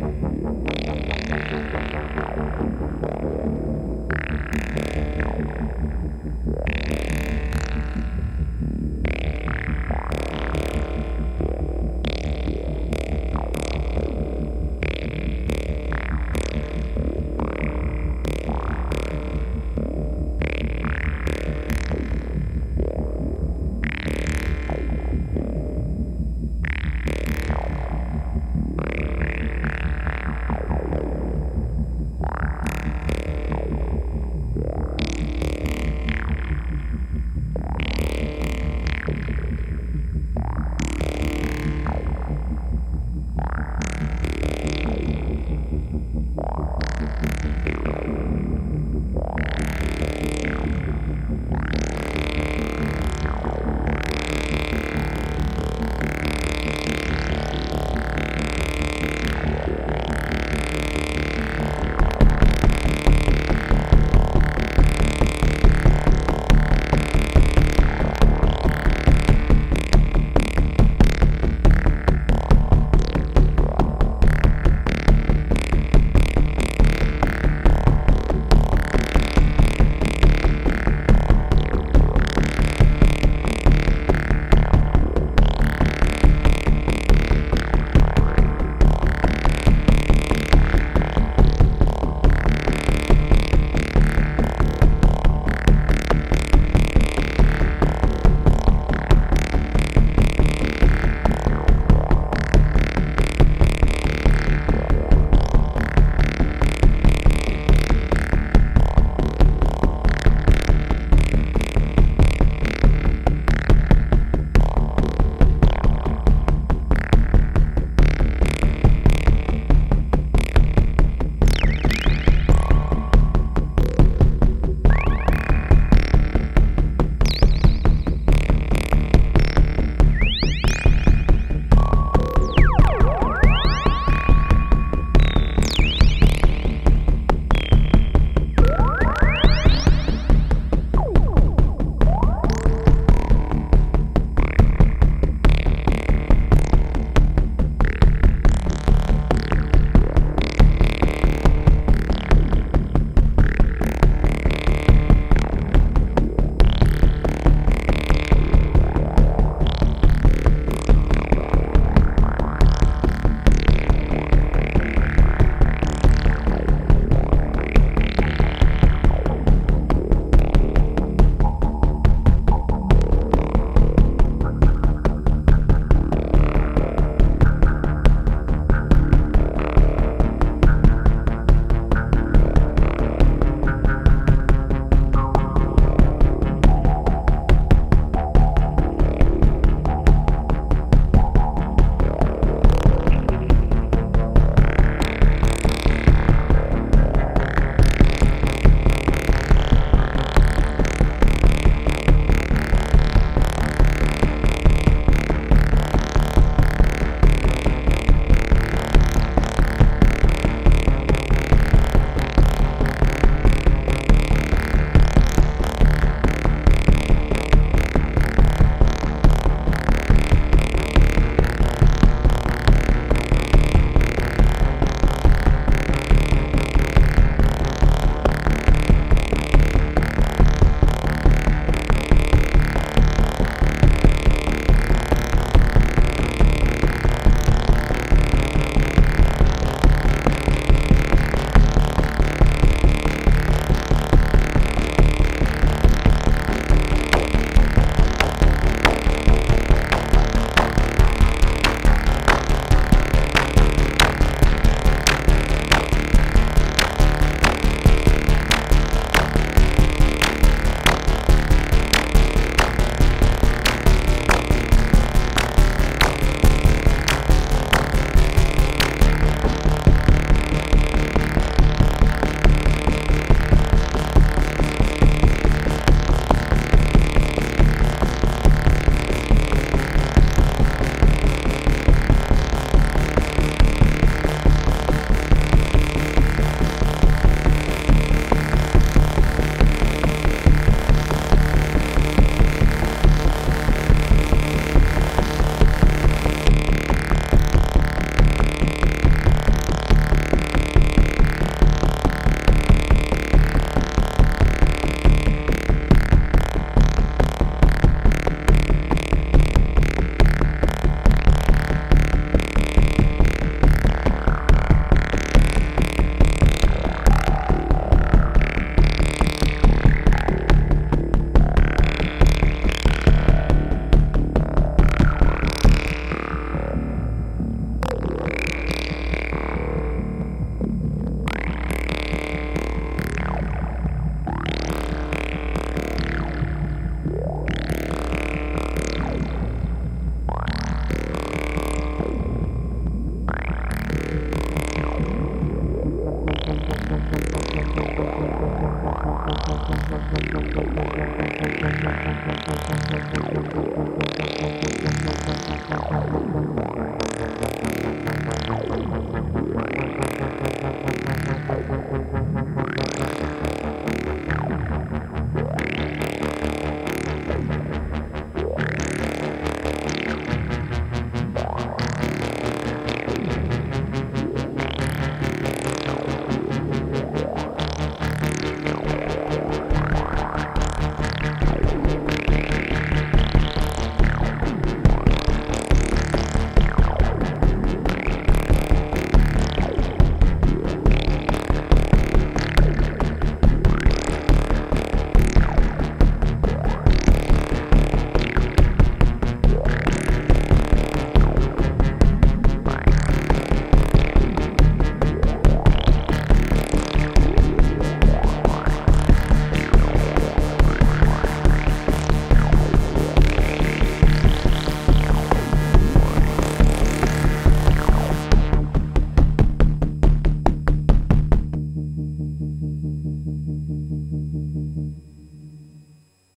Bye.